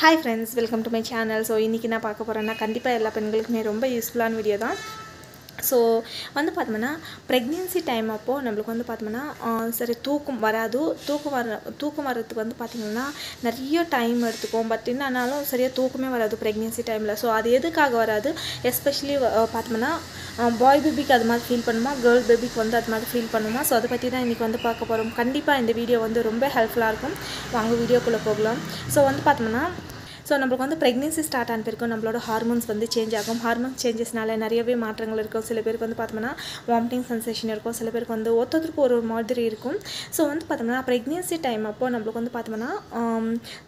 Hi friends welcome to my channel so இன்றைக்கி நான் பார்க்க போகிறேன்னா கண்டிப்பாக எல்லா பெண்களுக்குமே ரொம்ப யூஸ்ஃபுல்லான வீடியோ தான். ஸோ வந்து பார்த்தோம்னா ப்ரெக்னென்சி டைம் அப்போது நம்மளுக்கு வந்து பார்த்தோம்னா சரி தூக்கம் வராது. தூக்கம் வர தூக்கம் வர்றதுக்கு வந்து பார்த்திங்கன்னா நிறைய டைம் எடுத்துக்கும். பட் என்னன்னாலும் சரியாக தூக்கமே வராது ப்ரெக்னென்சி டைமில் ஸோ அது எதுக்காக வராது? எஸ்பெஷலி பார்த்தோம்னா பாய் பேபிக்கு அது மாதிரி ஃபீல் பண்ணுமா? கேர்ள் பேபிக்கு வந்து அது மாதிரி ஃபீல் பண்ணுமா? ஸோ அதை பற்றி தான் இன்றைக்கி வந்து பார்க்க போகிறோம் கண்டிப்பாக இந்த வீடியோ வந்து ரொம்ப ஹெல்ப்ஃபுல்லாக இருக்கும். வாங்க வீடியோக்குள்ளே போகலாம். ஸோ வந்து பார்த்தோம்னா ஸோ நம்மளுக்கு வந்து ப்ரெக்னென்சி ஸ்டார்ட் ஆன பிறகு நம்மளோட ஹார்மோன்ஸ் வந்து சேஞ்ச் ஆகும். ஹார்மோன்ஸ் சேஞ்சஸ்னால நிறையவே மாற்றங்கள் இருக்கும். சில பேருக்கு வந்து பார்த்தோம்னா வாமிட்டிங் சென்சேஷன் இருக்கும். சில பேருக்கு வந்து ஒருத்தருக்கு ஒரு மாதிரி இருக்கும். ஸோ வந்து பார்த்தோம்னா ப்ரெக்னென்சி டைம் அப்போ நம்மளுக்கு வந்து பார்த்தோம்னா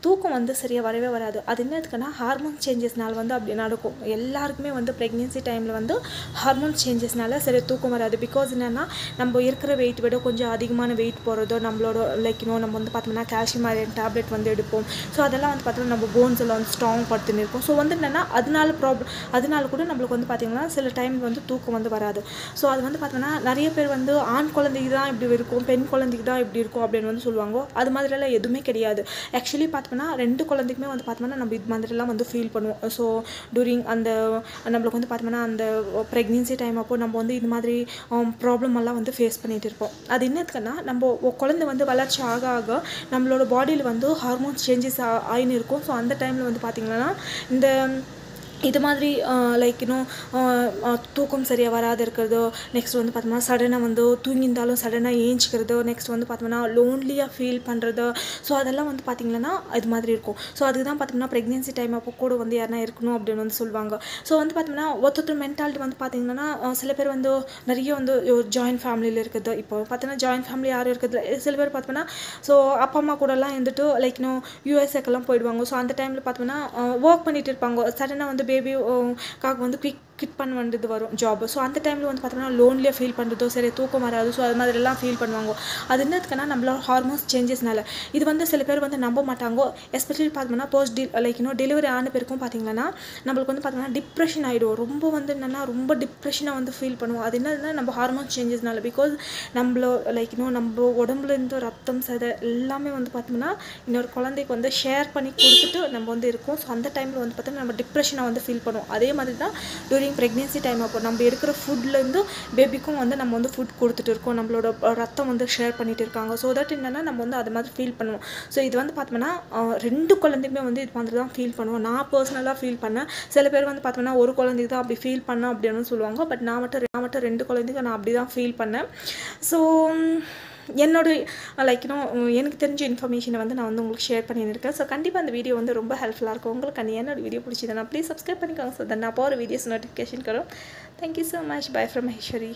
தூக்கம் வந்து சரியாக வரவே வராது. அது என்ன எதுக்குன்னா ஹார்மோன் சேஞ்சஸ்னால வந்து அப்படி நடக்கும். எல்லாருக்குமே வந்து ப்ரெக்னென்சி டைமில் வந்து ஹார்மோன் சேஞ்சஸ்னால சரி தூக்கம் வராது. பிகாஸ் என்னென்னா நம்ம இருக்கிற வெயிட் விட கொஞ்சம் அதிகமான வெயிட் போகிறதோ நம்மளோட லைக் நம்ம வந்து பார்த்தோம்னா கால்சியம் டேப்லெட் வந்து எடுப்போம். ஸோ அதெல்லாம் வந்து பார்த்தோம்னா நம்ம போன்ஸ் நம்மளை வந்து ஸ்ட்ராங் படுத்துன்னு இருக்கும் ஸோ வந்து என்னென்னா அதனால ப்ராப்ளம் அதனால கூட நம்மளுக்கு வந்து பார்த்திங்கன்னா சில டைம் வந்து தூக்கம் வந்து வராது. ஸோ அது வந்து பார்த்தோம்னா நிறைய பேர் வந்து ஆண் குழந்தைக்கு தான் இப்படி இருக்கும் பெண் குழந்தைக்கு தான் இப்படி இருக்கும் அப்படின்னு வந்து சொல்லுவாங்க. அது மாதிரிலாம் எதுவுமே கிடையாது. ஆக்சுவலி பார்த்தோம்னா ரெண்டு குழந்தைக்குமே வந்து பார்த்தோம்னா நம்ம இது மாதிரிலாம் வந்து ஃபீல் பண்ணுவோம். ஸோ டூரிங் அந்த நம்மளுக்கு வந்து பார்த்தோம்னா அந்த ப்ரெக்னென்சி டைம் அப்போ நம்ம வந்து இது மாதிரி um, ப்ராப்ளம் எல்லாம் வந்து ஃபேஸ் பண்ணிகிட்டு இருப்போம். அது என்னதுக்குன்னா நம்ம குழந்தை வந்து வளர்ச்சி ஆக ஆக நம்மளோட பாடியில் வந்து ஹார்மோன்ஸ் சேஞ்சஸ் ஆயின்னு இருக்கும். ஸோ அந்த டைம் டைமில் வந்து பார்த்திங்கன்னா இந்த இது மாதிரி லைக் இன்னும் தூக்கம் சரியாக வராது இருக்கிறதோ நெக்ஸ்ட் வந்து பார்த்தோம்னா சடனாக வந்து தூங்கியிருந்தாலும் சடனாக ஏஞ்சிக்கிறதோ நெக்ஸ்ட் வந்து பார்த்தோம்னா லோன்லியாக ஃபீல் பண்ணுறது ஸோ அதெல்லாம் வந்து பார்த்திங்கன்னா இது மாதிரி இருக்கும். ஸோ அதுக்கு தான் பார்த்தோம்னா ப்ரெக்னென்சி டைம் அப்போ கூட வந்து யாருனா இருக்கணும் அப்படின்னு வந்து சொல்லுவாங்க. ஸோ வந்து பார்த்தோம்னா ஒருத்தர் மென்டாலிட்டி வந்து பார்த்திங்கன்னா சில பேர் வந்து நிறைய வந்து ஜாயின்ட் ஃபேமிலியில் இருக்குது இப்போ பார்த்தோன்னா ஜாயின்ட் ஃபேமிலி யாரும் இருக்கிறது சில பேர் பார்த்தோம்னா ஸோ அப்பா அம்மா கூடலாம் இருந்துட்டு லைக் இன்னும் யூஎஸ்ஏக்கெல்லாம் போயிடுவாங்க. ஸோ அந்த டைமில் பார்த்தோம்னா ஒர்க் பண்ணிட்டு இருப்பாங்க. சடனாக வந்து பேபி oh, காக்கு வந்து குவிக் கிட் பண்ண வேண்டியது வரும் ஜாப் ஸோ அந்த டைமில் வந்து பார்த்தோம்னா லோன்லியாக ஃபீல் பண்ணுறதோ சரி தூக்கம் வராது ஸோ அது மாதிரிலாம் ஃபீல் பண்ணுவாங்க. அது என்னதுக்குன்னா நம்மளோட ஹார்மோன்ஸ் சேஞ்சஸ்னால இது வந்து சில பேர் வந்து நம்ப மாட்டாங்க. எஸ்பெஷலி பார்த்தோம்னா போஸ்ட் டி லைக் இன்னும் டெலிவரி ஆன பேருக்கும் பார்த்தீங்கன்னா நம்மளுக்கு வந்து பார்த்தோம்னா டிப்ரெஷன் ஆகிடும் ரொம்ப வந்து என்னென்னா ரொம்ப டிப்ரெஷனாக வந்து ஃபீல் பண்ணுவோம். அது என்னதுன்னா நம்ம ஹார்மோன்ஸ் சேஞ்சஸ்னால பிகாஸ் நம்மளோ லைக் இன்னும் நம்ம உடம்புல இருந்து ரத்தம் சதை எல்லாமே வந்து பார்த்தோம்னா இன்னொரு குழந்தைக்கு வந்து ஷேர் பண்ணி கொடுத்துட்டு நம்ம வந்து இருக்கோம். ஸோ அந்த டைமில் வந்து பார்த்தோம்னா நம்ம டிப்ரெஷனாக வந்து ஃபீல் பண்ணுவோம். அதே மாதிரி தான் டூரிங் ப்ரெக்னென்சி டைம் அப்போ நம்ம எடுக்கிற ஃபுட்லேருந்து பேபிக்கும் வந்து நம்ம வந்து ஃபுட் கொடுத்துட்டு இருக்கோம். நம்மளோட ரத்தம் வந்து ஷேர் பண்ணிட்டு இருக்காங்க. ஸோ தட் என்னென்னா நம்ம வந்து அது மாதிரி ஃபீல் பண்ணுவோம். ஸோ இது வந்து பார்த்தோம்னா ரெண்டு குழந்தைக்குமே வந்து இது மாதிரி தான் ஃபீல் பண்ணுவோம். நான் பர்சனலாக ஃபீல் பண்ணேன். சில பேர் வந்து பார்த்தோம்னா ஒரு குழந்தைக்கு தான் அப்படி ஃபீல் பண்ணேன் அப்படின்னு சொல்லுவாங்க. பட் நான் மட்டும் நான் மட்டும் ரெண்டு குழந்தைக்கு நான் அப்படி தான் ஃபீல் பண்ணேன். ஸோ என்னோட uh, லைக் uh, எனக்கு தெரிஞ்ச இன்ஃபர்மேஷனை வந்து நான் வந்து உங்களுக்கு ஷேர் பண்ணியிருக்கேன். ஸோ கண்டிப்பாக அந்த வீடியோ வந்து ரொம்ப ஹெல்ப்ஃபுல்லாக இருக்கும். உங்களுக்கு அந்த என்னோட வீடியோ பிடிச்சதுன்னா ப்ளீஸ் சப்ஸ்கிரைப் பண்ணிக்கோங்க. ஸோ நான் போகிற வீடியோஸ் நோட்டிஃபிகேஷன் வரும். Thank you so much bye from Maheswari